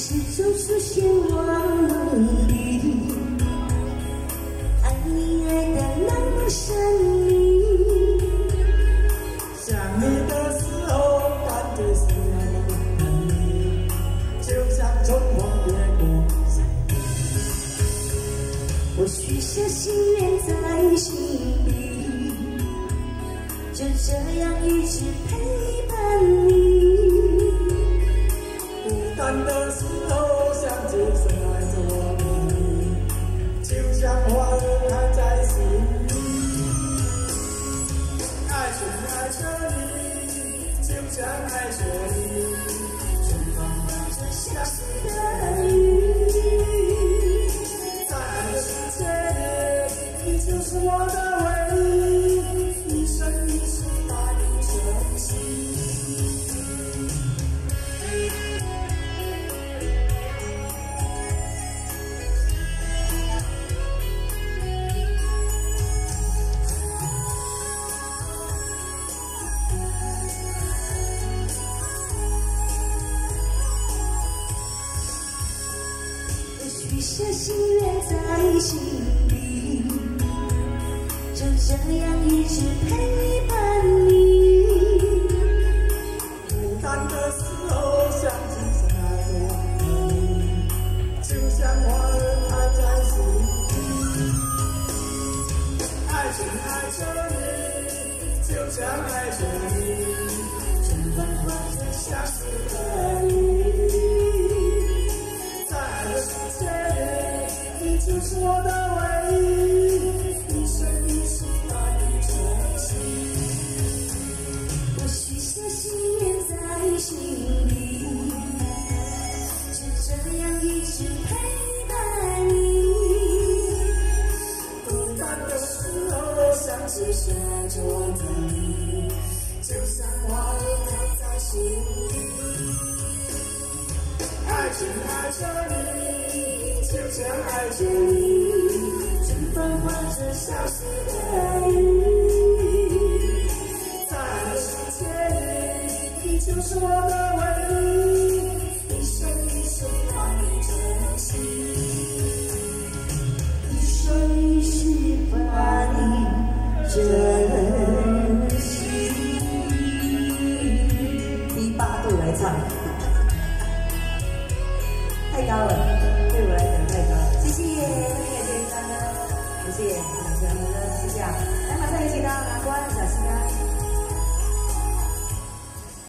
始终出现我。里，爱你爱的那么神秘。想你的时候，感觉是那么美丽，就像春风掠过。我。许下心愿在心里，就这样一直陪伴你。孤单的时候，想起深爱着我的你，就像花儿开在心里。爱情爱着你，就像爱着你，春风伴着相思的雨。在爱的世界里，你就是我的唯一，一生一世把你珍惜。我许下心愿在心里，就这样一直陪伴你。孤单的时候，想起深爱着我的你，就像花儿开在心里。爱情爱着你，就像爱着你，春风化作相思的雨。心里，就这样一直陪伴你。孤单的时候，想起深爱着我的你，就像花儿开在心里。爱情爱着你，就像爱着你，春风唤着相思的雨。就是我的唯一，一生一世把你？珍惜。一生一世把你珍惜。低八度来唱，太高了，对我来讲太高了。谢谢，谢谢大家，谢谢，马上的私下，来马上有请大家。